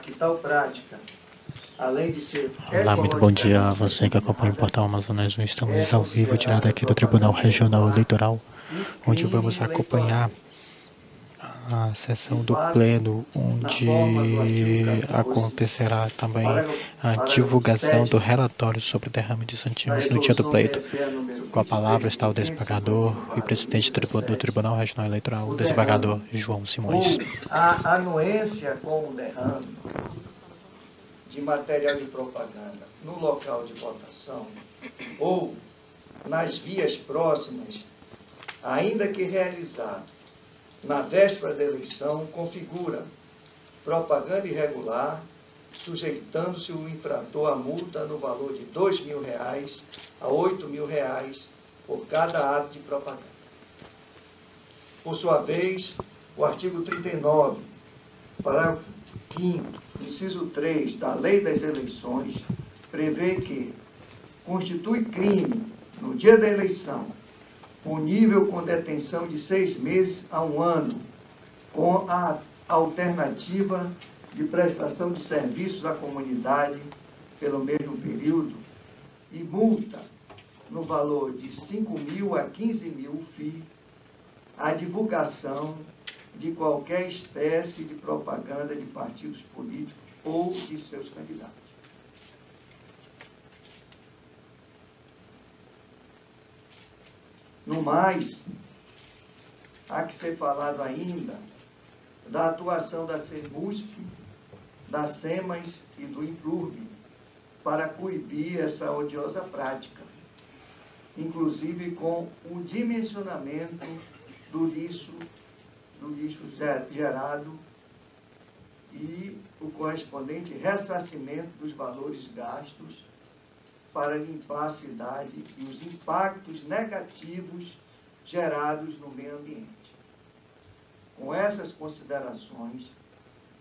que tal prática, além de ser. Olá, muito bom dia a você que acompanha o Portal Amazonas 1. Estamos ao vivo, direto aqui do Tribunal Regional Eleitoral, onde vamos acompanhar a sessão do Pleno, onde acontecerá também a divulgação do relatório sobre o derrame de centímetros no dia do pleito. Com a palavra está o desembargador e presidente do Tribunal Regional Eleitoral, o desembargador João Simões. A anuência com o derrame de material de propaganda no local de votação ou nas vias próximas, ainda que realizado na véspera da eleição, configura propaganda irregular, sujeitando-se o infrator a multa no valor de R$ mil reais a R$ mil reais por cada ato de propaganda. Por sua vez, o artigo 39, parágrafo 5 inciso 3 da Lei das Eleições, prevê que constitui crime no dia da eleição punível com detenção de seis meses a um ano, com a alternativa de prestação de serviços à comunidade pelo mesmo período e multa no valor de 5 mil a 15 mil FII a divulgação de qualquer espécie de propaganda de partidos políticos ou de seus candidatos. No mais, há que ser falado ainda da atuação da CEMUSP, da SEMAS e do IMPLURB para coibir essa odiosa prática, inclusive com o dimensionamento do lixo, do lixo gerado e o correspondente ressarcimento dos valores gastos para limpar a cidade e os impactos negativos gerados no meio ambiente. Com essas considerações,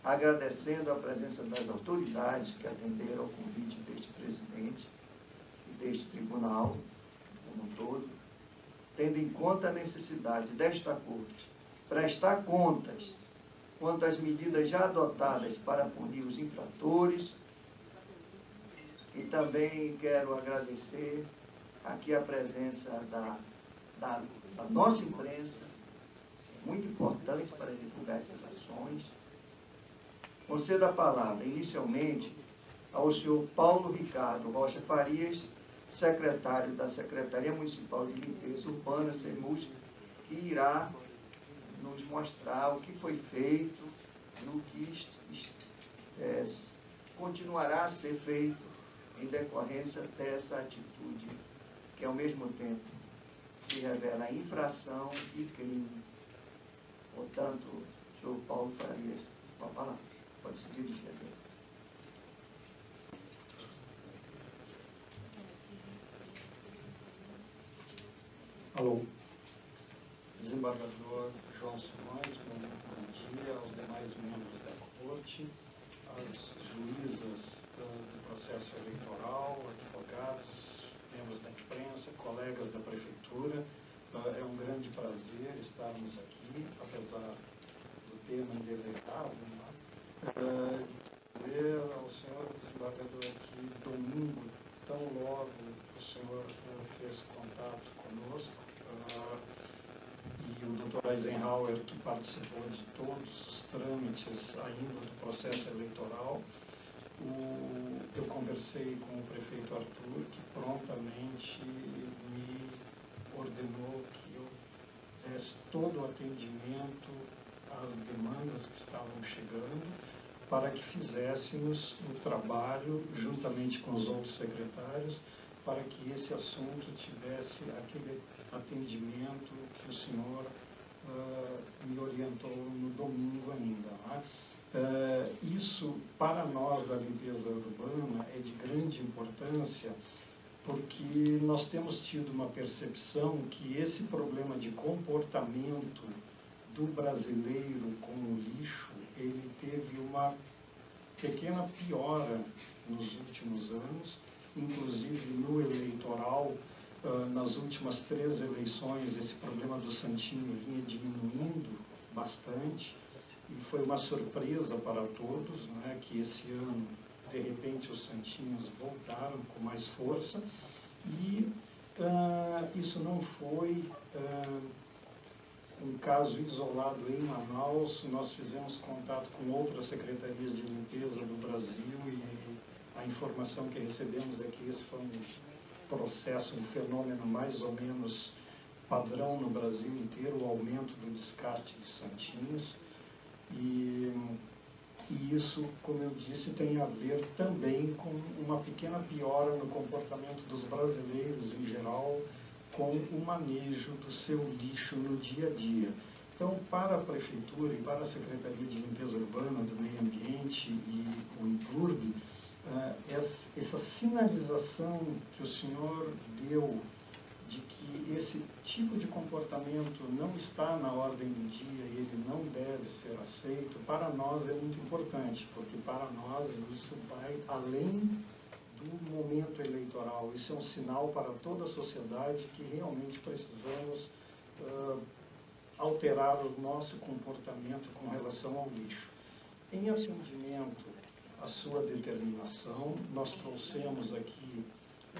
agradecendo a presença das autoridades que atenderam ao convite deste presidente e deste tribunal como um todo, tendo em conta a necessidade desta Corte prestar contas quanto às medidas já adotadas para punir os infratores, e também quero agradecer aqui a presença da, da, da nossa imprensa, muito importante para divulgar essas ações. Conceda a palavra, inicialmente, ao senhor Paulo Ricardo Rocha Farias, secretário da Secretaria Municipal de Limpeza Urbana, CEMUS, que irá nos mostrar o que foi feito e o que é, continuará a ser feito em decorrência dessa atitude, que ao mesmo tempo se revela infração e crime. Portanto, senhor Paulo Farias, com a palavra, pode se dirigir a Alô. Desembargador João Simões, bom dia aos demais membros da corte, às juízas do processo eleitoral, advogados, membros da imprensa, colegas da prefeitura. É um grande prazer estarmos aqui, apesar do tema indesejável, né? dizer ao senhor desembargador que domingo, tão logo o senhor fez contato conosco, e o doutor Eisenhower, que participou de todos os trâmites ainda do processo eleitoral, o, eu conversei com o prefeito Arthur, que prontamente me ordenou que eu desse todo o atendimento às demandas que estavam chegando, para que fizéssemos o trabalho, juntamente com os outros secretários, para que esse assunto tivesse aquele atendimento que o senhor uh, me orientou no domingo ainda. É? Uh, isso, para nós da limpeza urbana, é de grande importância, porque nós temos tido uma percepção que esse problema de comportamento do brasileiro com o lixo, ele teve uma pequena piora nos últimos anos, inclusive no eleitoral, uh, nas últimas três eleições, esse problema do santinho vinha diminuindo bastante, e foi uma surpresa para todos, né, que esse ano, de repente, os santinhos voltaram com mais força e uh, isso não foi uh, um caso isolado em Manaus, nós fizemos contato com outras secretarias de limpeza do Brasil e a informação que recebemos é que esse foi um processo, um fenômeno mais ou menos padrão no Brasil inteiro, o aumento do descarte de santinhos. E, e isso, como eu disse, tem a ver também com uma pequena piora no comportamento dos brasileiros em geral, com o manejo do seu lixo no dia a dia. Então, para a Prefeitura e para a Secretaria de Limpeza Urbana, do Meio Ambiente e o IPURB, uh, essa sinalização que o senhor deu de que esse tipo de comportamento não está na ordem do dia e ele não deve ser aceito, para nós é muito importante, porque para nós isso vai além do momento eleitoral. Isso é um sinal para toda a sociedade que realmente precisamos uh, alterar o nosso comportamento com relação ao lixo. Em atendimento à sua determinação, nós trouxemos aqui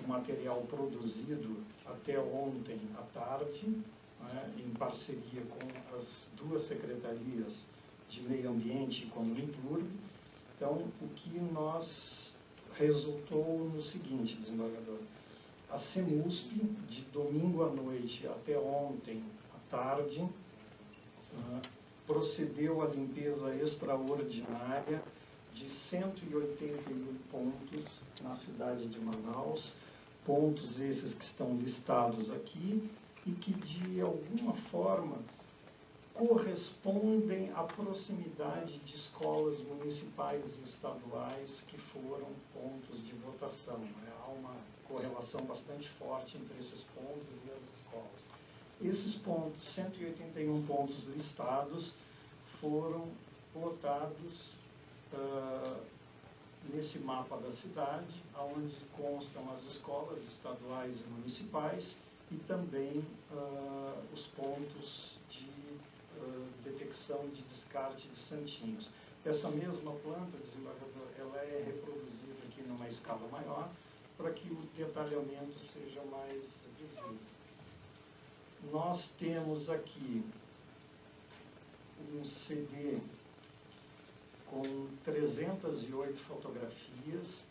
o material produzido até ontem à tarde, né, em parceria com as duas secretarias de meio ambiente e comunitur. Então, o que nós resultou no seguinte, desembargador. A CEMUSP, de domingo à noite até ontem à tarde, uh, procedeu à limpeza extraordinária de 181 pontos na cidade de Manaus, pontos esses que estão listados aqui e que de alguma forma correspondem à proximidade de escolas municipais e estaduais que foram pontos de votação. Né? Há uma correlação bastante forte entre esses pontos e as escolas. Esses pontos, 181 pontos listados, foram votados uh, nesse mapa da cidade, onde constam as escolas estaduais e municipais e também uh, os pontos de uh, detecção de descarte de santinhos. Essa mesma planta, desembargador, ela é reproduzida aqui numa escala maior para que o detalhamento seja mais visível. Nós temos aqui um CD com 308 fotografias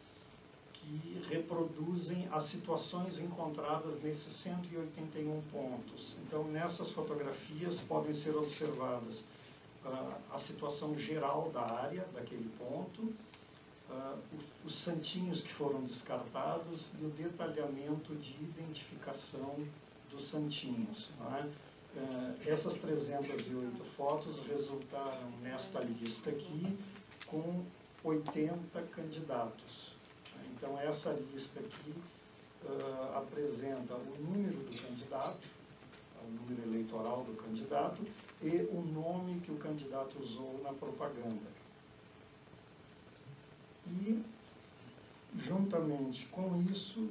que reproduzem as situações encontradas nesses 181 pontos. Então, nessas fotografias podem ser observadas uh, a situação geral da área, daquele ponto, uh, os, os santinhos que foram descartados e o detalhamento de identificação dos santinhos. É? Uh, essas 308 fotos resultaram nesta lista aqui com 80 candidatos. Então, essa lista aqui uh, apresenta o número do candidato, o número eleitoral do candidato e o nome que o candidato usou na propaganda. E, juntamente com isso,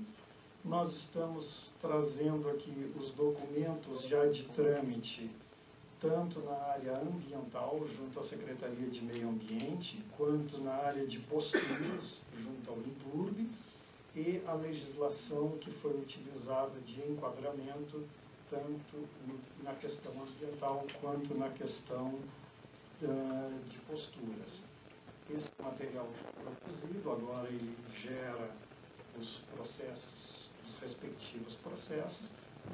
nós estamos trazendo aqui os documentos já de trâmite, tanto na área ambiental, junto à Secretaria de Meio Ambiente, quanto na área de posturas, junto ao INPURB, e a legislação que foi utilizada de enquadramento, tanto na questão ambiental quanto na questão uh, de posturas. Esse material foi produzido, agora ele gera os processos os respectivos processos.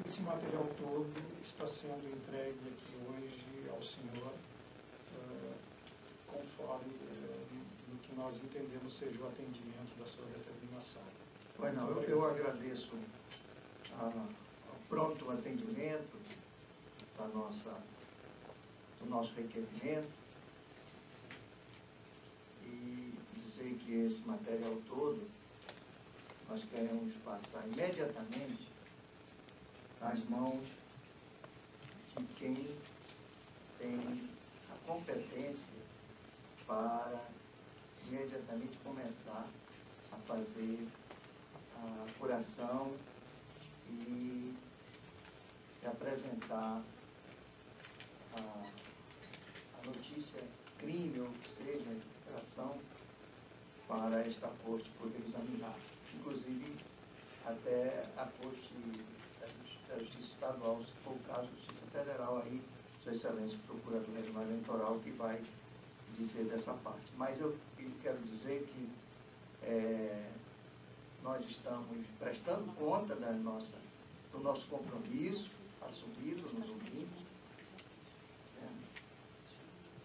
Esse material todo está sendo entregue aqui hoje ao senhor, uh, conforme uh, que nós entendemos seja o atendimento da sua determinação. Não, eu, eu agradeço ao pronto atendimento da nossa, do nosso requerimento e dizer que esse material todo queremos passar imediatamente nas mãos de quem tem a competência para imediatamente começar a fazer a apuração e apresentar a, a notícia crime ou que seja, infração, para esta corte poder examinar. Inclusive, até a corte da Justiça Estadual, se for o caso, Justiça Federal, aí, Sua Excelência, Procurador Regional Eleitoral, que vai dizer dessa parte. Mas eu quero dizer que é, nós estamos prestando conta da nossa, do nosso compromisso assumido no domingo. É,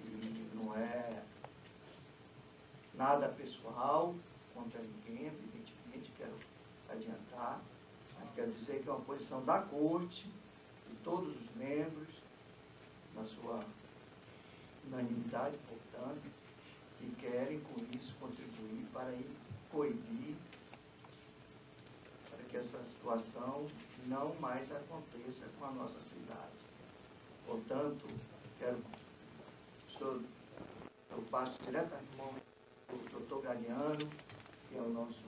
e não é nada pessoal contra ninguém, adiantar. Mas quero dizer que é uma posição da Corte, de todos os membros, na sua unanimidade, portanto, que querem com isso contribuir para coibir para que essa situação não mais aconteça com a nossa cidade. Portanto, quero, eu passo diretamente ao doutor Galiano, que é o nosso,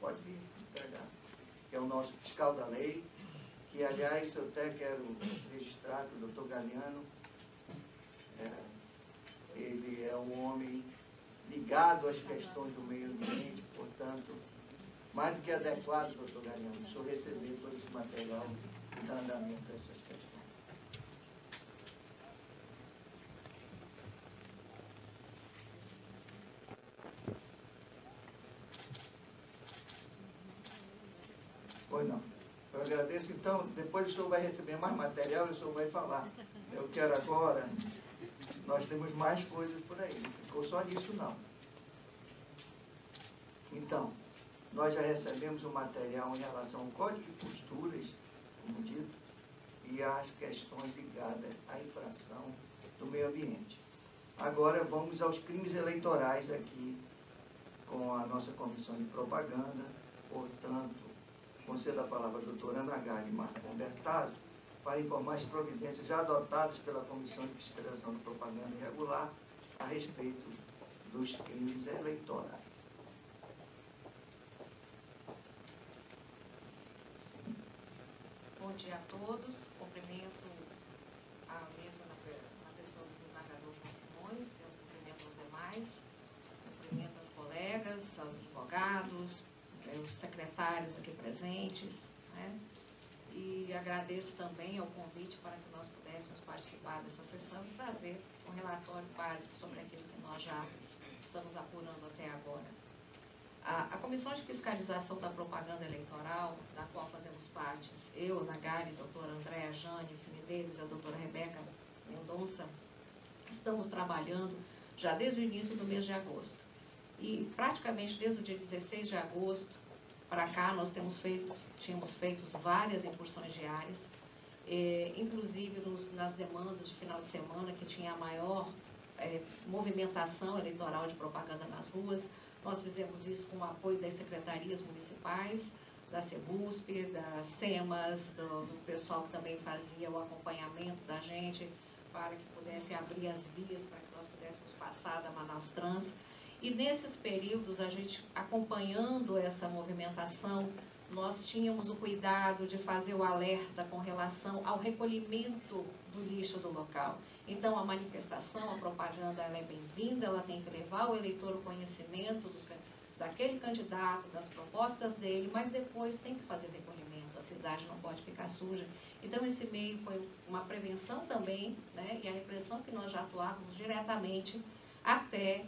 pode vir, que é o nosso fiscal da lei, que aliás eu até quero registrar que o doutor Galiano é, ele é um homem ligado às questões do meio ambiente, portanto, mais do que adequado, doutor Galiano, o senhor receber todo esse material e dar andamento a essas questões. Pois não. Eu agradeço. Então, depois o senhor vai receber mais material e o senhor vai falar. Eu quero agora nós temos mais coisas por aí, não ficou só nisso não. Então, nós já recebemos o material em relação ao código de posturas, como dito, e às questões ligadas à infração do meio ambiente. Agora vamos aos crimes eleitorais aqui com a nossa comissão de propaganda. Portanto, concedo a palavra à doutora Ana Gali Marcon Bertazzo, para informar as providências já adotadas pela Comissão de Fiscalização de Propaganda Irregular a respeito dos crimes eleitorais. Bom dia a todos. Cumprimento a mesa na, na pessoa do desembargador João Simões, eu cumprimento os demais, cumprimento as colegas, os advogados, eh, os secretários aqui presentes, né? e agradeço também ao convite para que nós pudéssemos participar dessa sessão e trazer um relatório básico sobre aquilo que nós já estamos apurando até agora. A, a Comissão de Fiscalização da Propaganda Eleitoral, da qual fazemos parte, eu, Nagari, doutora Andréa Jane Medeiros e a doutora Rebeca Mendonça, estamos trabalhando já desde o início do mês de agosto. E praticamente desde o dia 16 de agosto, para cá nós temos feito, tínhamos feito várias incursões diárias, inclusive nos, nas demandas de final de semana, que tinha a maior eh, movimentação eleitoral de propaganda nas ruas. Nós fizemos isso com o apoio das secretarias municipais, da CEBUSP, das SEMAS, do, do pessoal que também fazia o acompanhamento da gente, para que pudesse abrir as vias, para que nós pudéssemos passar da Manaus Trans. E nesses períodos, a gente acompanhando essa movimentação, nós tínhamos o cuidado de fazer o alerta com relação ao recolhimento do lixo do local. Então, a manifestação, a propaganda, ela é bem-vinda, ela tem que levar o eleitor o conhecimento do, daquele candidato, das propostas dele, mas depois tem que fazer recolhimento, a cidade não pode ficar suja. Então, esse meio foi uma prevenção também, né, e a repressão que nós já atuávamos diretamente até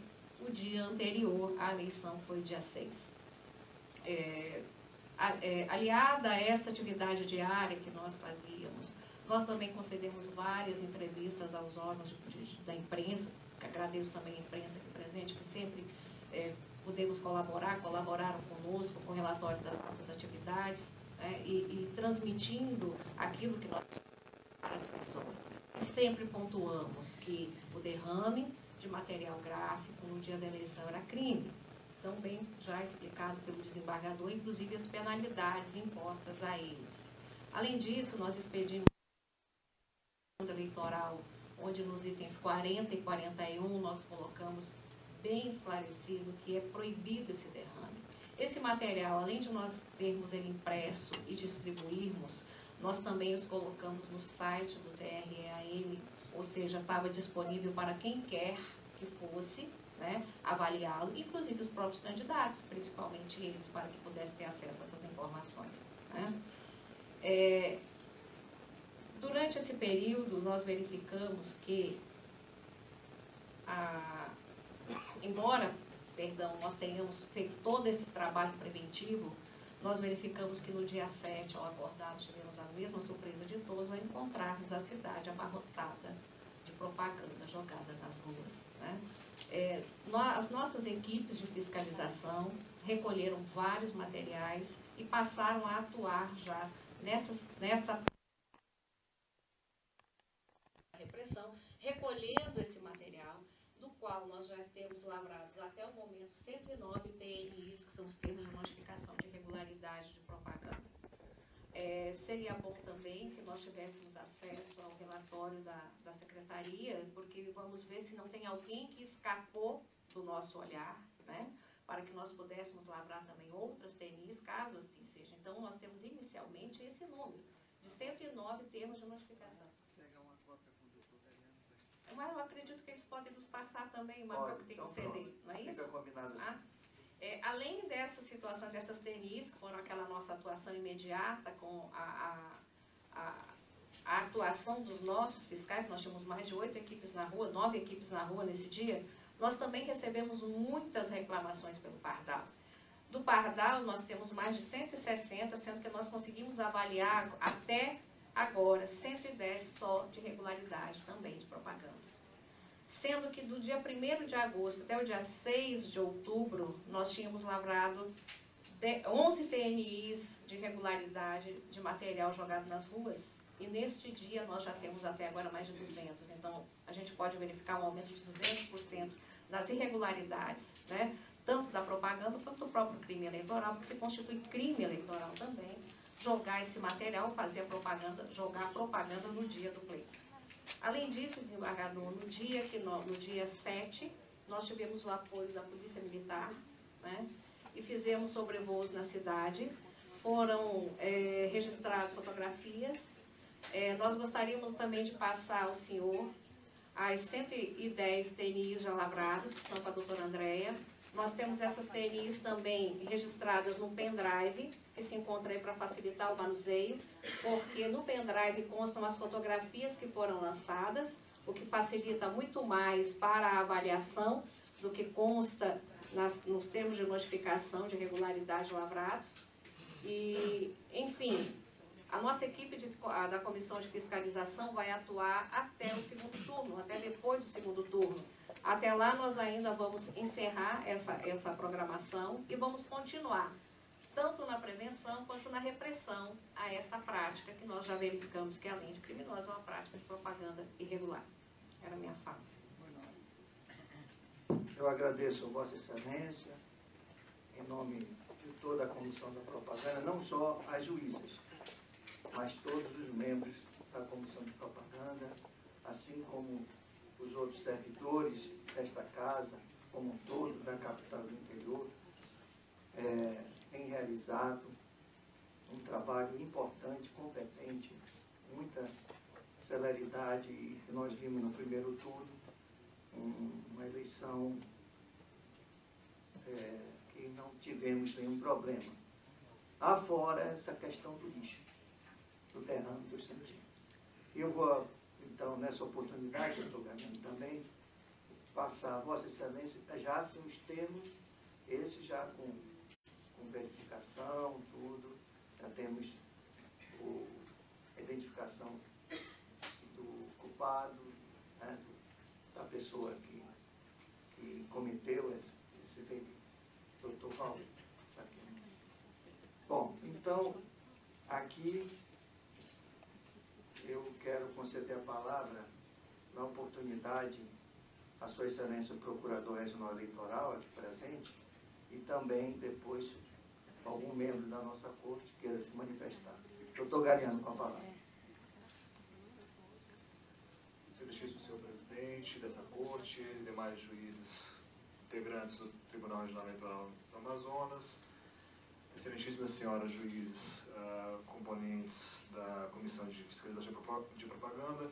o dia anterior à eleição, foi dia 6. É, é, aliada a essa atividade diária que nós fazíamos, nós também concedemos várias entrevistas aos órgãos de, de, da imprensa, que agradeço também a imprensa aqui presente, que sempre é, pudemos colaborar, colaboraram conosco com o relatório das nossas atividades né, e, e transmitindo aquilo que nós para as pessoas. E sempre pontuamos que o derrame de material gráfico no dia da eleição era crime. Bem já explicado pelo desembargador, inclusive as penalidades impostas a eles. Além disso, nós expedimos eleitoral, onde nos itens 40 e 41 nós colocamos bem esclarecido que é proibido esse derrame. Esse material, além de nós termos ele impresso e distribuirmos, nós também os colocamos no site do TREAM ou seja, estava disponível para quem quer que fosse né, avaliá-lo, inclusive os próprios candidatos, principalmente eles, para que pudessem ter acesso a essas informações. Né. É, durante esse período, nós verificamos que, a, embora perdão, nós tenhamos feito todo esse trabalho preventivo, nós verificamos que no dia 7, ao acordar, tivemos a mesma surpresa de todos ao encontrarmos a cidade abarrotada de propaganda jogada nas ruas. Né? É, as nossas equipes de fiscalização recolheram vários materiais e passaram a atuar já nessa, nessa repressão, recolhendo esse material, do qual nós já temos lavrados até o momento 109 TNIs, que são os termos de notificação de irregularidade de propaganda. É, seria bom também que nós tivéssemos acesso ao relatório da, da secretaria, porque vamos ver se não tem alguém que escapou do nosso olhar, né? para que nós pudéssemos lavrar também outras TNIs, caso assim seja. Então, nós temos inicialmente esse número, de 109 termos de notificação. Pegar uma cópia com os Mas eu acredito que eles podem nos passar também uma cópia que tem então, CD, não é isso? Fica combinado assim. Ah? É, além dessa situação, dessas TNIs, que foram aquela nossa atuação imediata com a, a, a, a, atuação dos nossos fiscais, nós tínhamos mais de oito equipes na rua, nove equipes na rua nesse dia, nós também recebemos muitas reclamações pelo Pardal. Do Pardal, nós temos mais de 160, sendo que nós conseguimos avaliar até agora 110 só de regularidade também de propaganda sendo que do dia 1 de agosto até o dia 6 de outubro, nós tínhamos lavrado 11 TNIs de regularidade de material jogado nas ruas, e neste dia nós já temos até agora mais de 200. Então, a gente pode verificar um aumento de 200% das irregularidades, né? tanto da propaganda quanto do próprio crime eleitoral, porque se constitui crime eleitoral também, jogar esse material, fazer a propaganda, jogar a propaganda no dia do pleito. Além disso, desembargador, no dia, que no, dia 7, nós tivemos o apoio da Polícia Militar, né? E fizemos sobrevoos na cidade. Foram é, registradas fotografias. É, nós gostaríamos também de passar ao senhor as 110 TNIs já lavradas, que são com a doutora Andréia. Nós temos essas TNIs também registradas no pendrive, que se encontra aí para facilitar o manuseio, porque no pendrive constam as fotografias que foram lançadas, o que facilita muito mais para a avaliação do que consta nas, nos termos de notificação de regularidade lavrados. E, enfim, a nossa equipe de, a, da comissão de fiscalização vai atuar até o segundo turno, até depois do segundo turno. Até lá nós ainda vamos encerrar essa, essa programação e vamos continuar tanto na prevenção quanto na repressão a esta prática que nós já verificamos que, além de criminosa, é uma prática de propaganda irregular. Era a minha fala. Eu agradeço a Vossa Excelência, em nome de toda a Comissão da Propaganda, não só as juízas, mas todos os membros da Comissão de Propaganda, assim como os outros servidores desta casa, como um todo, da capital do interior. É, tem realizado um trabalho importante, competente, muita celeridade. E nós vimos no primeiro turno uma eleição é, que não tivemos nenhum problema. Afora essa questão do lixo, do derrame do centímetro. Eu vou, então, nessa oportunidade que eu estou ganhando também, passar a Vossa Excelência já assim os termos, esse já com com verificação, tudo. Já temos a identificação do culpado, né, da pessoa que, que cometeu esse, esse delito. Doutor Paulo, Bom, então, aqui eu quero conceder a palavra na oportunidade a Sua Excelência o Procurador Regional Eleitoral aqui presente e também depois algum membro da nossa corte queira se manifestar. Doutor Gariano, com a palavra. Excelentíssimo senhor presidente dessa corte, demais juízes integrantes do Tribunal Regional Eleitoral do Amazonas, excelentíssimas senhoras juízes, uh, componentes da Comissão de Fiscalização de Propaganda,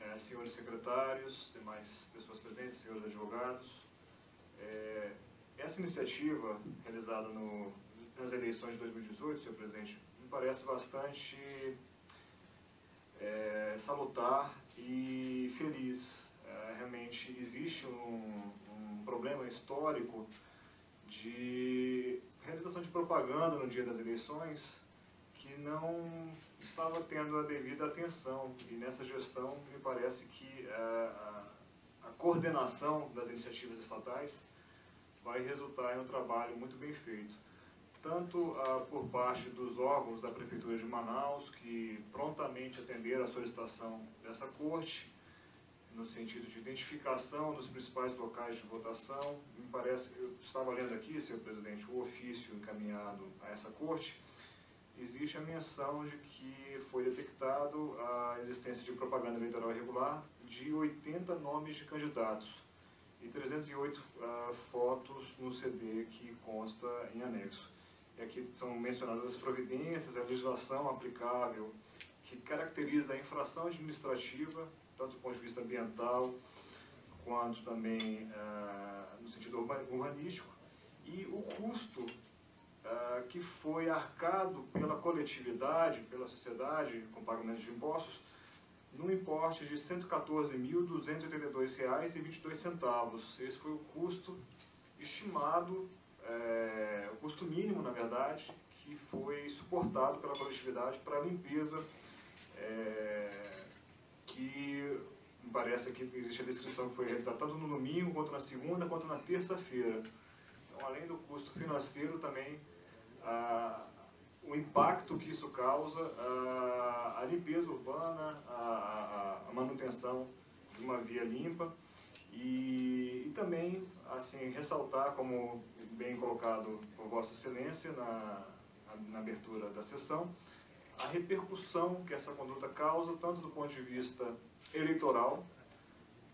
é, senhores secretários, demais pessoas presentes, senhores advogados, é, essa iniciativa realizada no, nas eleições de 2018, senhor presidente, me parece bastante é, salutar e feliz. É, realmente existe um, um problema histórico de realização de propaganda no dia das eleições que não estava tendo a devida atenção e nessa gestão me parece que a, a, a coordenação das iniciativas estatais vai resultar em um trabalho muito bem feito tanto ah, por parte dos órgãos da Prefeitura de Manaus, que prontamente atenderam a solicitação dessa corte, no sentido de identificação dos principais locais de votação. Me parece, eu estava lendo aqui, senhor presidente, o ofício encaminhado a essa corte, existe a menção de que foi detectado a existência de propaganda eleitoral irregular de 80 nomes de candidatos e 308 uh, ah, fotos no CD que consta em anexo. E aqui são mencionadas as providências, a legislação aplicável que caracteriza a infração administrativa, tanto do ponto de vista ambiental, quanto também uh, no sentido urbanístico, e o custo uh, que foi arcado pela coletividade, pela sociedade, com pagamento de impostos, no importe de R$ 114.282,22. Esse foi o custo estimado é, o custo mínimo, na verdade, que foi suportado pela coletividade para a limpeza, é, que me parece que existe a descrição que foi realizada tanto no domingo, quanto na segunda, quanto na terça-feira. Então, além do custo financeiro, também a, o impacto que isso causa, a, a limpeza urbana, a, a, manutenção de uma via limpa e, e também assim ressaltar como bem colocado por Vossa Excelência na, na abertura da sessão, a repercussão que essa conduta causa, tanto do ponto de vista eleitoral,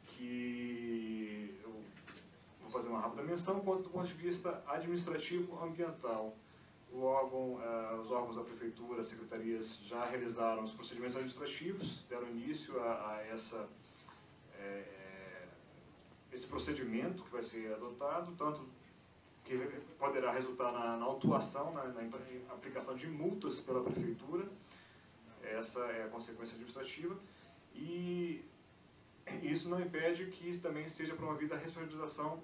que eu vou fazer uma rápida menção, quanto do ponto de vista administrativo ambiental. O órgão, eh, os órgãos da Prefeitura, as secretarias já realizaram os procedimentos administrativos, deram início a, a essa, eh, esse procedimento que vai ser adotado, tanto que poderá resultar na, na autuação, na, na, aplicação de multas pela prefeitura. Essa é a consequência administrativa. E isso não impede que também seja promovida a responsabilização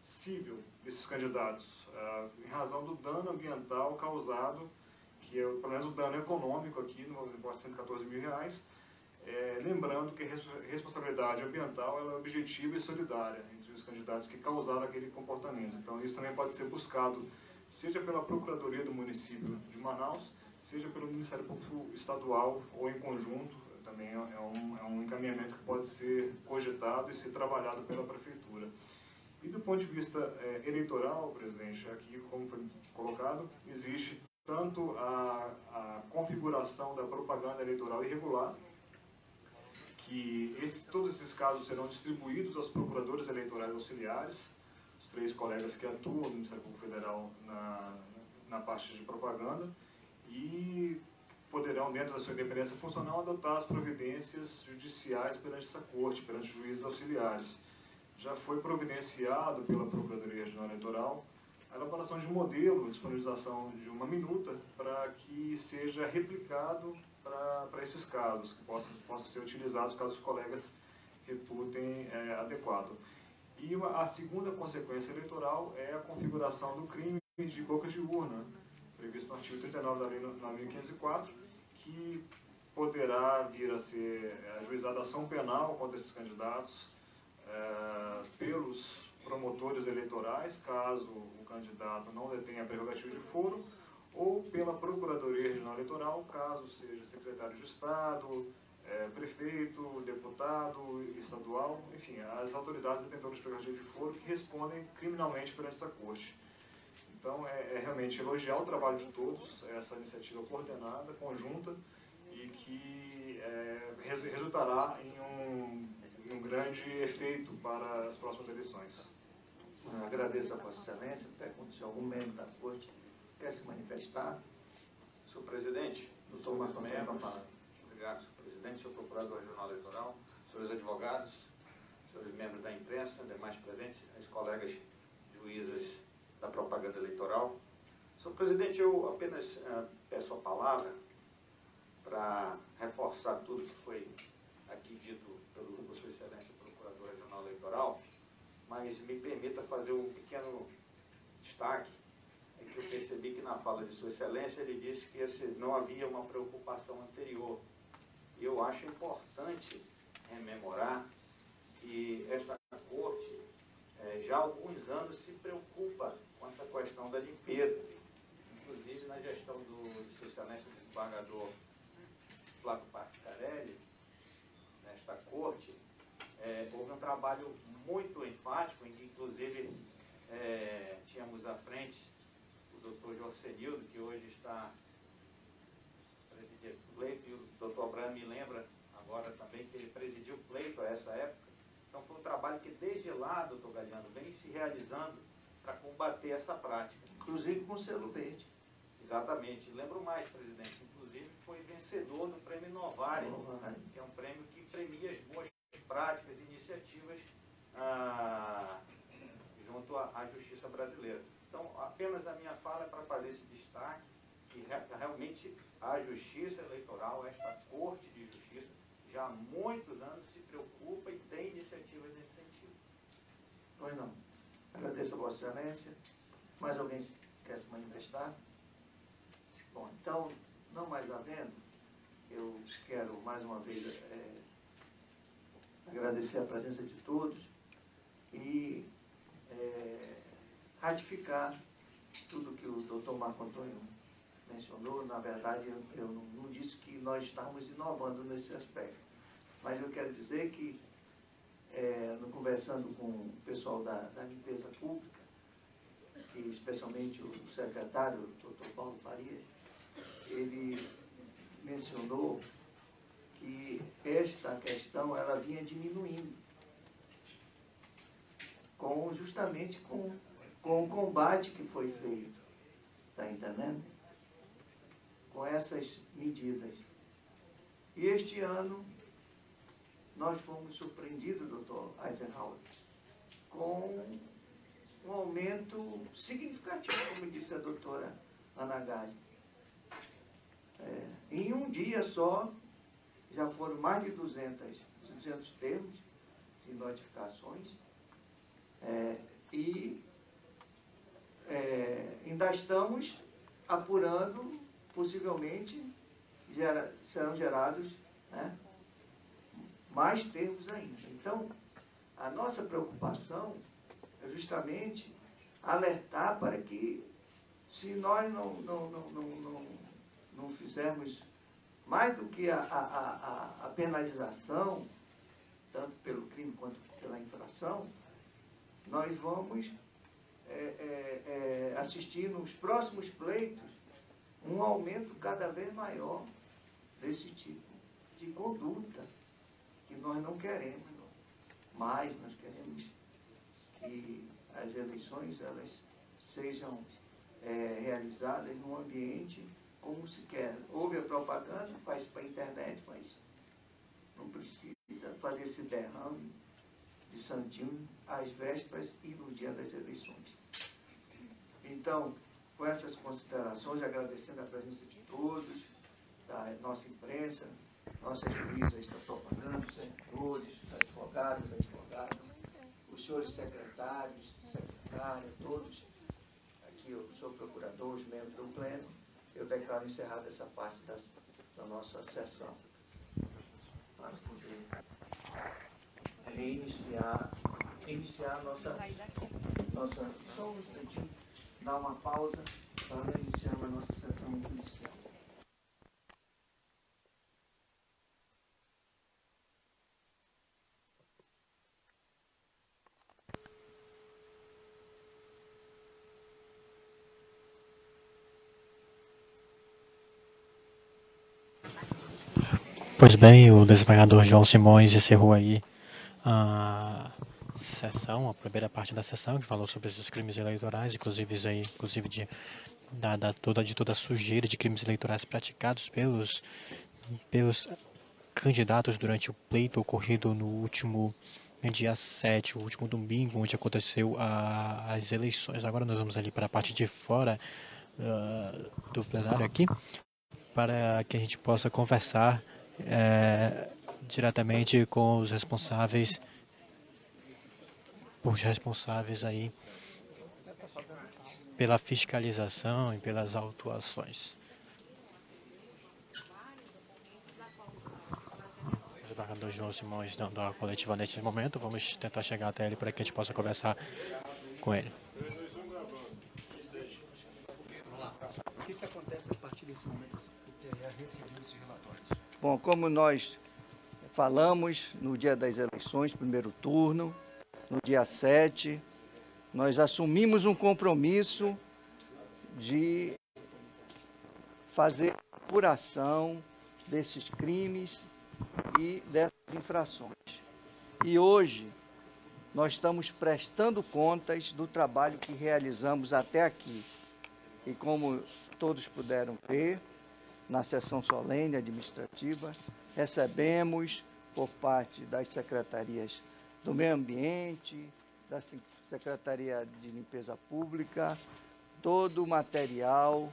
civil desses candidatos, uh, em razão do dano ambiental causado, que é pelo menos o dano econômico aqui, no importe de 114 mil reais, é, lembrando que a responsabilidade ambiental é objetiva e solidária entre os candidatos que causaram aquele comportamento. Então, isso também pode ser buscado, seja pela Procuradoria do município de Manaus, seja pelo Ministério Público Estadual ou em conjunto, também é um, é um encaminhamento que pode ser cogitado e ser trabalhado pela Prefeitura. E do ponto de vista é, eleitoral, presidente, aqui, como foi colocado, existe tanto a, a configuração da propaganda eleitoral irregular, que esse, todos esses casos serão distribuídos aos procuradores eleitorais auxiliares, os três colegas que atuam no Ministério Público Federal na, na parte de propaganda, e poderão, dentro da sua independência funcional, adotar as providências judiciais perante essa corte, perante os juízes auxiliares. Já foi providenciado pela Procuradoria Regional Eleitoral a elaboração de um modelo, disponibilização de uma minuta, para que seja replicado para esses casos, que possam, possam ser utilizados caso os colegas reputem é, adequado. E uma, a segunda consequência eleitoral é a configuração do crime de boca de urna, previsto no artigo 39 da Lei 9.504, que poderá vir a ser ajuizada ação penal contra esses candidatos é, pelos promotores eleitorais, caso o candidato não detenha prerrogativa de foro, ou pela Procuradoria Regional Eleitoral, caso seja secretário de Estado, é, prefeito, deputado estadual, enfim, as autoridades detentoras de prerrogativa de foro que respondem criminalmente perante essa corte. Então, é, é, realmente elogiar o trabalho de todos, essa iniciativa coordenada, conjunta, e que é, resultará em um, em um grande efeito para as próximas eleições. Agradeço a Vossa Excelência, pergunto se algum membro da Corte quer se manifestar? Senhor Presidente, doutor Marcos membros, obrigado, senhor Presidente, senhor Procurador Regional Eleitoral, senhores advogados, senhores membros da imprensa, demais presentes, as colegas juízas da propaganda eleitoral. Senhor presidente, eu apenas uh, peço a palavra para reforçar tudo que foi aqui dito pelo Sua Excelência Procurador Regional Eleitoral, mas me permita fazer um pequeno destaque. Que eu percebi que na fala de Sua Excelência ele disse que esse, não havia uma preocupação anterior. E eu acho importante rememorar que esta corte é, já há alguns anos se preocupa com essa questão da limpeza. Inclusive na gestão do, do socialista desembargador Flávio Pascarelli, nesta corte, é, houve um trabalho muito enfático, em que inclusive é, tínhamos à frente doutor Jorcenildo, que hoje está presidindo o pleito, e o doutor Abraham me lembra agora também que ele presidiu o pleito a essa época. Então foi um trabalho que desde lá, doutor Galiano, vem se realizando para combater essa prática. Inclusive com selo verde. Exatamente. Lembro mais, presidente, inclusive foi vencedor do prêmio Novare, que é um prêmio que premia as boas práticas e iniciativas ah, junto à, à, justiça brasileira. Apenas a minha fala é para fazer esse destaque, que realmente a justiça eleitoral, esta corte de justiça, já há muitos anos se preocupa e tem iniciativas nesse sentido. Pois não. Agradeço a Vossa Excelência. Mais alguém quer se manifestar? Bom, então, não mais havendo, eu quero mais uma vez é, agradecer a presença de todos e é, ratificar tudo que o doutor Marco Antônio mencionou. Na verdade, eu, não, não, disse que nós estamos inovando nesse aspecto, mas eu quero dizer que, é, no, conversando com o pessoal da, da limpeza pública, especialmente o secretário, o doutor Paulo Farias, ele mencionou que esta questão ela vinha diminuindo com justamente com, com o combate que foi feito, está entendendo? Com essas medidas. E este ano nós fomos surpreendidos, doutor Eisenhower, com um aumento significativo, como disse a doutora Ana Gade. É, em um dia só, já foram mais de 200, 200 termos de notificações é, e é, ainda estamos apurando, possivelmente gera, serão gerados né, mais termos ainda. Então, a nossa preocupação é justamente alertar para que, se nós não, não, não, não, não, não fizermos mais do que a, a, a, a penalização, tanto pelo crime quanto pela infração, nós vamos é, é, é, próximos pleitos um aumento cada vez maior desse tipo de conduta que nós não queremos mais, nós queremos que as eleições elas sejam é, realizadas num ambiente como se quer. Houve a propaganda, faz para a internet, mas não precisa fazer esse derrame de santinho às vésperas e no dia das eleições. Então, com essas considerações, agradecendo a presença de todos, da nossa imprensa, nossas juízas da propaganda, os advogados, advogadas, os senhores secretários, secretárias, todos, aqui o senhor procurador, os membros do pleno, eu declaro encerrada essa parte das, da nossa sessão. Para poder reiniciar, iniciar a nossa, dar uma pausa para iniciar a nossa sessão judicial. Pois bem, o desembargador João Simões encerrou aí a sessão, a primeira parte da sessão, que falou sobre esses crimes eleitorais, inclusive aí, inclusive de, da, da, toda, de toda a sujeira de crimes eleitorais praticados pelos, pelos candidatos durante o pleito ocorrido no último dia 7, o último domingo, onde aconteceu a, as eleições. Agora nós vamos ali para a parte de fora uh, do plenário aqui, para que a gente possa conversar é, diretamente com os responsáveis, os responsáveis aí pela fiscalização e pelas autuações. desembargador João Simões dando a coletiva neste momento. Vamos tentar chegar até ele para que a gente possa conversar com ele. O que, que acontece a partir desse momento que recebido esses relatórios? Bom, como nós falamos no dia das eleições, primeiro turno, no dia 7, nós assumimos um compromisso de fazer apuração desses crimes e dessas infrações. E hoje nós estamos prestando contas do trabalho que realizamos até aqui. E como todos puderam ver, na sessão solene administrativa, recebemos por parte das secretarias do Meio Ambiente, da Secretaria de Limpeza Pública, todo o material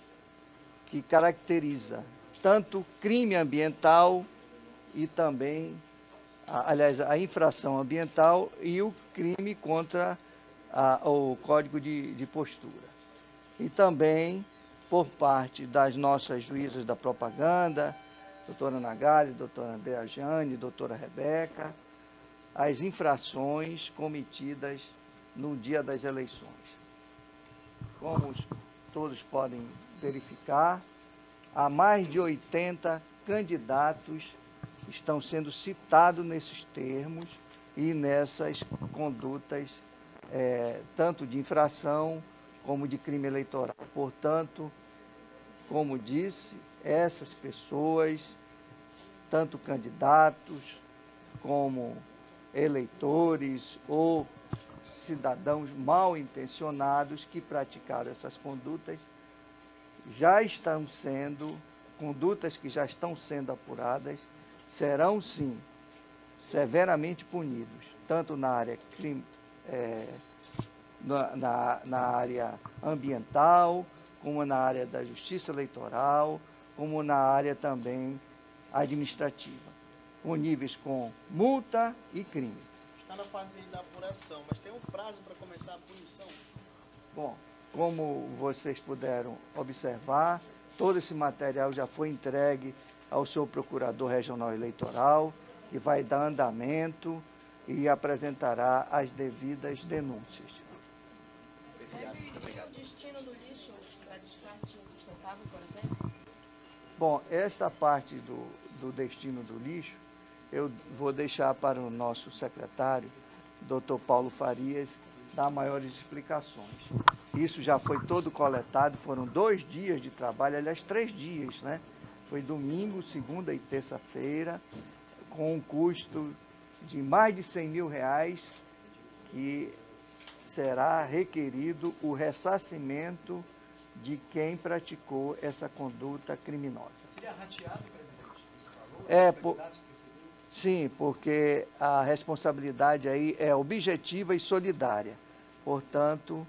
que caracteriza tanto crime ambiental e também, aliás, a infração ambiental e o crime contra a, o Código de, de Postura. E também por parte das nossas juízas da propaganda, doutora Nagali, doutora Andrea Jane, doutora Rebeca, as infrações cometidas no dia das eleições. Como todos podem verificar, há mais de 80 candidatos estão sendo citados nesses termos e nessas condutas, é, tanto de infração como de crime eleitoral. Portanto, como disse, essas pessoas, tanto candidatos como eleitores ou cidadãos mal intencionados que praticaram essas condutas, já estão sendo, condutas que já estão sendo apuradas serão sim severamente punidos, tanto na área, é, na, na, na área ambiental, como na área da justiça eleitoral, como na área também administrativa, puníveis com multa e crime. Está na fase da apuração, mas tem um prazo para começar a punição? Bom, como vocês puderam observar, todo esse material já foi entregue ao seu procurador regional eleitoral, que vai dar andamento e apresentará as devidas denúncias. Obrigado. o destino do lixo para descarte sustentável, por exemplo? Bom, esta parte do, do destino do lixo, eu vou deixar para o nosso secretário, doutor Paulo Farias, dar maiores explicações. Isso já foi todo coletado, foram dois dias de trabalho, aliás, três dias, né? Foi domingo, segunda e terça-feira, com um custo de mais de 100 mil reais, que será requerido o ressarcimento de quem praticou essa conduta criminosa. Seria rateado, presidente, esse valor? É, por, sim, porque a responsabilidade aí é objetiva e solidária. Portanto,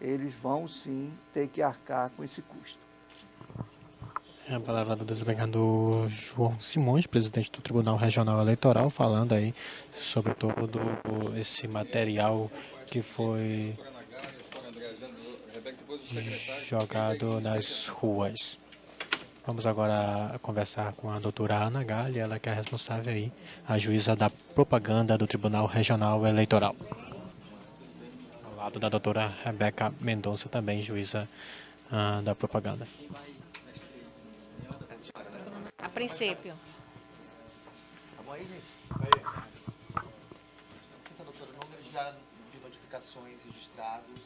eles vão sim ter que arcar com esse custo. É a palavra do desembargador João Simões, presidente do Tribunal Regional Eleitoral, falando aí sobre todo esse material que foi jogado nas ruas. Vamos agora conversar com a doutora Ana Galli, ela que é responsável aí, a juíza da propaganda do Tribunal Regional Eleitoral. Ao lado da doutora Rebeca Mendonça, também juíza uh, da propaganda princípio. Tá bom aí, gente? Então, doutora, número de notificações registrados,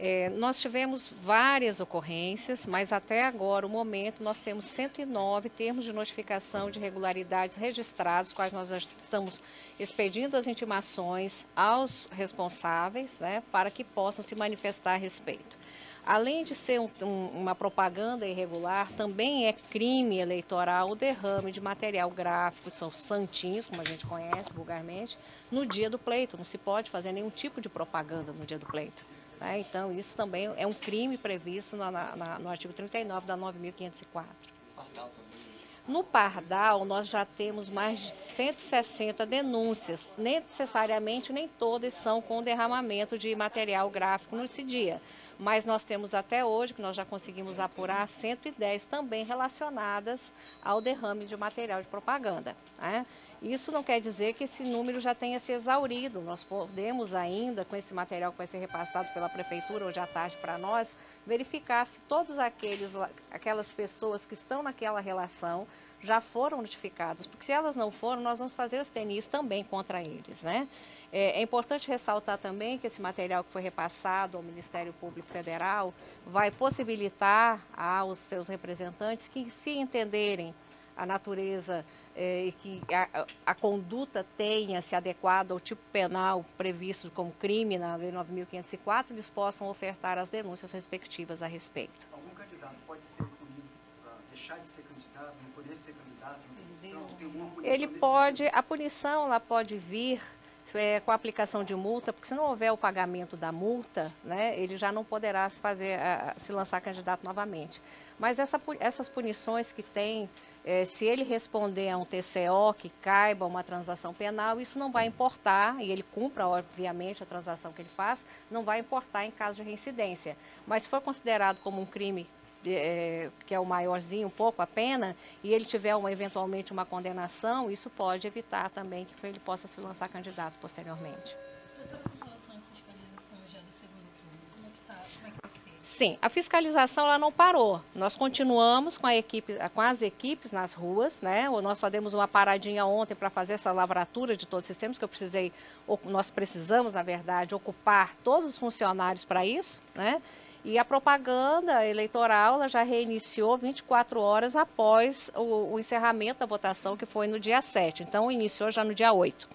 É, nós tivemos várias ocorrências, mas até agora, o momento, nós temos 109 termos de notificação de irregularidades registrados, quais nós estamos expedindo as intimações aos responsáveis, né, para que possam se manifestar a respeito. além de ser um, um, uma propaganda irregular, também é crime eleitoral o derrame de material gráfico, são santinhos, como a gente conhece vulgarmente, no dia do pleito. Não se pode fazer nenhum tipo de propaganda no dia do pleito. Né? Então, isso também é um crime previsto na, na, no artigo 39 da 9.504. No Pardal, nós já temos mais de 160 denúncias. Necessariamente, nem todas são com derramamento de material gráfico nesse dia. Mas nós temos até hoje, que nós já conseguimos apurar, 110 também relacionadas ao derrame de material de propaganda. Né? Isso não quer dizer que esse número já tenha se exaurido. Nós podemos ainda, com esse material que vai ser repassado pela Prefeitura hoje à tarde para nós, verificar se todos aqueles, aquelas pessoas que estão naquela relação já foram notificadas, porque se elas não foram, nós vamos fazer os TNIs também contra eles, né? É, é, importante ressaltar também que esse material que foi repassado ao Ministério Público Federal vai possibilitar aos seus representantes que, se entenderem a natureza e que a, a, conduta tenha se adequado ao tipo penal previsto como crime na Lei 9.504, eles possam ofertar as denúncias respectivas a respeito. Algum candidato pode ser punido deixar de ser candidato, não poder ser candidato Ele pode, a punição ela pode vir é, com a aplicação de multa, porque se não houver o pagamento da multa, né, ele já não poderá se fazer, se lançar candidato novamente. Mas essa, essas punições que tem é, se ele responder a um TCO que caiba uma transação penal, isso não vai importar, e ele cumpra, obviamente, a transação que ele faz, não vai importar em caso de reincidência. Mas se for considerado como um crime é, que é o maiorzinho um pouco a pena, e ele tiver uma, eventualmente uma condenação, isso pode evitar também que ele possa se lançar candidato posteriormente. Sim, a fiscalização ela não parou. Nós continuamos com, equipe, com as equipes nas ruas, né? Nós só demos uma paradinha ontem para fazer essa lavratura de todos os sistemas, que eu precisei, nós precisamos, na verdade, ocupar todos os funcionários para isso, né? E a propaganda eleitoral ela já reiniciou 24 horas após o, o encerramento da votação, que foi no dia 7. Então, iniciou já no dia 8.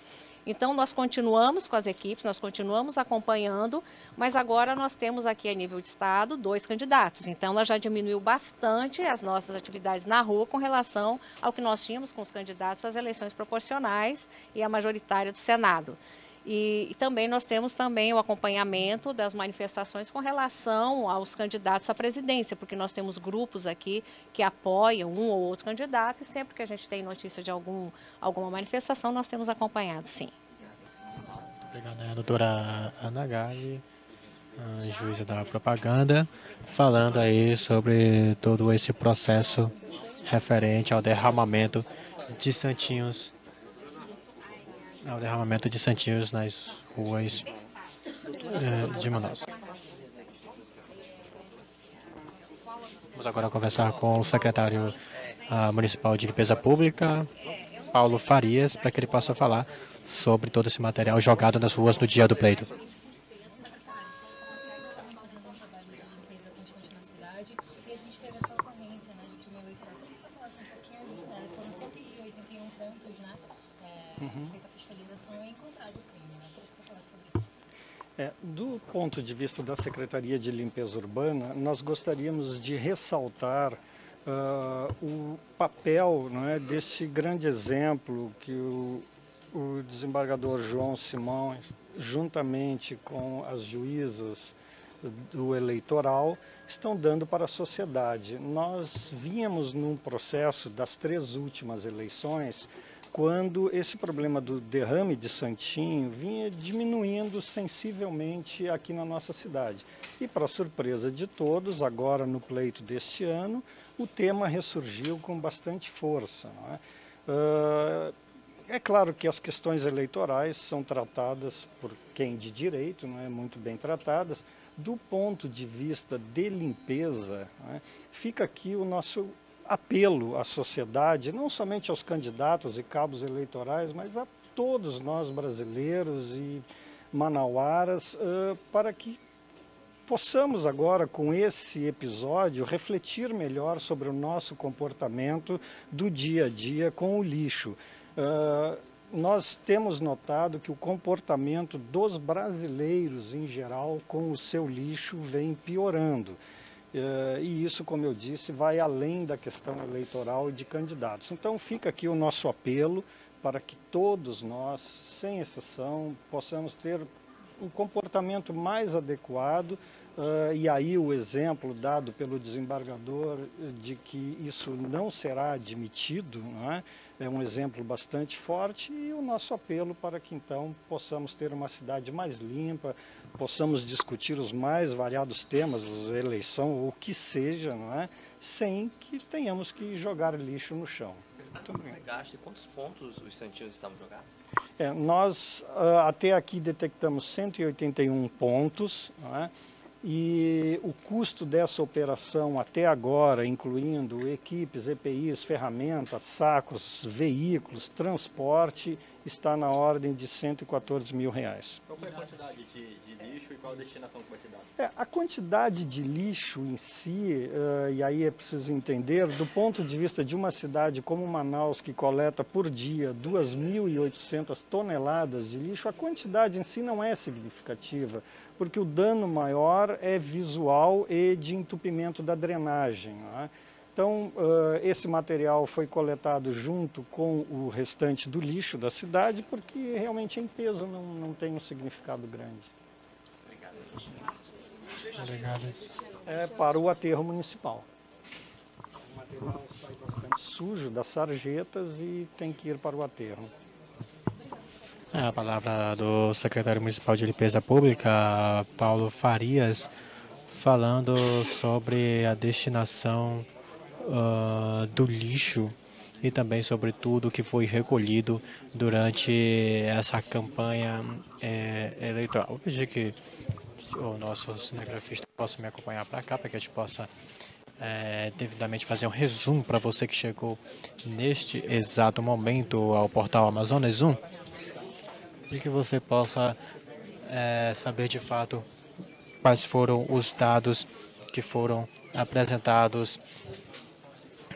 Então, nós continuamos com as equipes, nós continuamos acompanhando, mas agora nós temos aqui a nível de Estado dois candidatos. Então, ela já diminuiu bastante as nossas atividades na rua com relação ao que nós tínhamos com os candidatos às eleições proporcionais e a majoritária do Senado. E, e, também nós temos também o acompanhamento das manifestações com relação aos candidatos à presidência, porque nós temos grupos aqui que apoiam um ou outro candidato e sempre que a gente tem notícia de algum, alguma manifestação, nós temos acompanhado, sim. Obrigado, né, doutora Ana Gali, juíza da propaganda, falando aí sobre todo esse processo referente ao derramamento de santinhos ao derramamento de santinhos nas ruas é, de Manaus. Vamos agora conversar com o secretário uh, municipal de limpeza pública, Paulo Farias, para que ele possa falar sobre todo esse material jogado nas ruas no dia do pleito. É, do ponto de vista da Secretaria de Limpeza Urbana, nós gostaríamos de ressaltar uh, o papel é, desse grande exemplo que o, o desembargador João Simões, juntamente com as juízas do eleitoral, estão dando para a sociedade. Nós vínhamos num processo das três últimas eleições quando esse problema do derrame de Santinho vinha diminuindo sensivelmente aqui na nossa cidade. E, para surpresa de todos, agora no pleito deste ano, o tema ressurgiu com bastante força. É? Uh, é? claro que as questões eleitorais são tratadas por quem de direito, não é muito bem tratadas. Do ponto de vista de limpeza, é? fica aqui o nosso apelo à sociedade, não somente aos candidatos e cabos eleitorais, mas a todos nós brasileiros e manauaras, uh, para que possamos agora, com esse episódio, refletir melhor sobre o nosso comportamento do dia a dia com o lixo. Uh, nós temos notado que o comportamento dos brasileiros em geral com o seu lixo vem piorando. Uh, e isso, como eu disse, vai além da questão eleitoral de candidatos. Então fica aqui o nosso apelo para que todos nós, sem exceção, possamos ter um comportamento mais adequado Uh, e aí o exemplo dado pelo desembargador de que isso não será admitido não é? um exemplo bastante forte e o nosso apelo para que então possamos ter uma cidade mais limpa, possamos discutir os mais variados temas, eleição ou o que seja, não é? sem que tenhamos que jogar lixo no chão. Muito Quantos pontos os santinhos estavam jogados? É, nós uh, até aqui detectamos 181 pontos, não é? E o custo dessa operação até agora, incluindo equipes, EPIs, ferramentas, sacos, veículos, transporte, está na ordem de 114 mil reais. Qual foi a quantidade de, de lixo e qual a destinação que vai dada? É, a quantidade de lixo em si, uh, e aí é preciso entender, do ponto de vista de uma cidade como Manaus, que coleta por dia 2.800 toneladas de lixo, a quantidade em si não é significativa porque o dano maior é visual e de entupimento da drenagem. É? Então, uh, esse material foi coletado junto com o restante do lixo da cidade, porque realmente em peso não, não tem um significado grande. Obrigado. Obrigado. É para o aterro municipal. O material sai bastante sujo das sarjetas e tem que ir para o aterro. É a palavra do secretário municipal de limpeza pública, Paulo Farias, falando sobre a destinação uh, do lixo e também sobre tudo que foi recolhido durante essa campanha é, eleitoral. Vou pedir que o nosso cinegrafista possa me acompanhar para cá, para que a gente possa é, devidamente fazer um resumo para você que chegou neste exato momento ao portal Amazonas 1 e que você possa é, saber de fato quais foram os dados que foram apresentados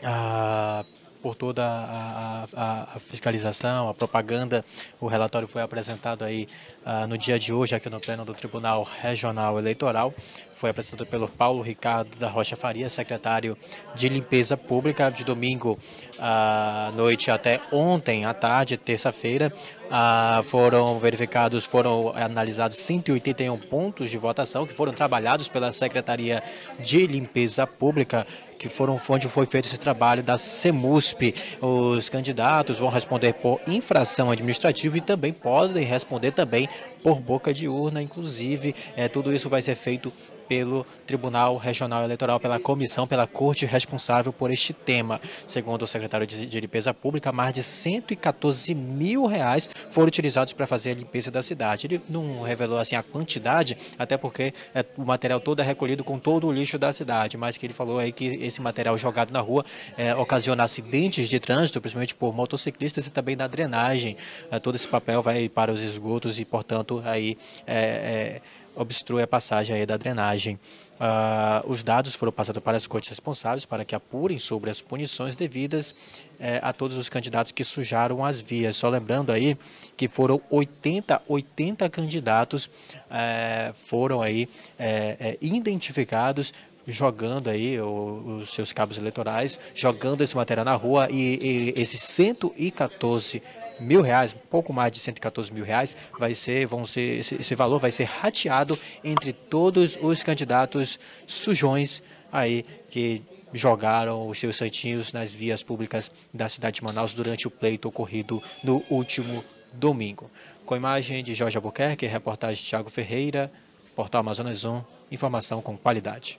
ah, por toda a, a, a, fiscalização, a propaganda. O relatório foi apresentado aí uh, no dia de hoje aqui no pleno do Tribunal Regional Eleitoral. Foi apresentado pelo Paulo Ricardo da Rocha Faria, secretário de Limpeza Pública, de domingo à noite até ontem à tarde, terça-feira. Uh, foram verificados, foram analisados 181 pontos de votação que foram trabalhados pela Secretaria de Limpeza Pública que foram onde foi feito esse trabalho da CEMUSP. Os candidatos vão responder por infração administrativa e também podem responder também por boca de urna, inclusive. É, tudo isso vai ser feito pelo Tribunal Regional Eleitoral, pela comissão, pela corte responsável por este tema. Segundo o secretário de, Limpeza Pública, mais de 114 mil reais foram utilizados para fazer a limpeza da cidade. Ele não revelou assim a quantidade, até porque é, o material todo é recolhido com todo o lixo da cidade, mas que ele falou aí que esse material jogado na rua é, ocasiona acidentes de trânsito, principalmente por motociclistas e também na drenagem. É, todo esse papel vai para os esgotos e, portanto, aí é, é obstrui a passagem da drenagem. Uh, os dados foram passados para as cortes responsáveis para que apurem sobre as punições devidas eh, a todos os candidatos que sujaram as vias. Só lembrando aí que foram 80, 80 candidatos eh, foram aí eh, identificados jogando aí o, os seus cabos eleitorais, jogando esse material na rua e, e esses 114 mil reais, pouco mais de 114 mil reais, vai ser, vão ser, esse, esse valor vai ser rateado entre todos os candidatos sujões aí que jogaram os seus santinhos nas vias públicas da cidade de Manaus durante o pleito ocorrido no último domingo. Com imagem de Jorge Albuquerque, reportagem de Thiago Ferreira, Portal Amazonas 1, informação com qualidade.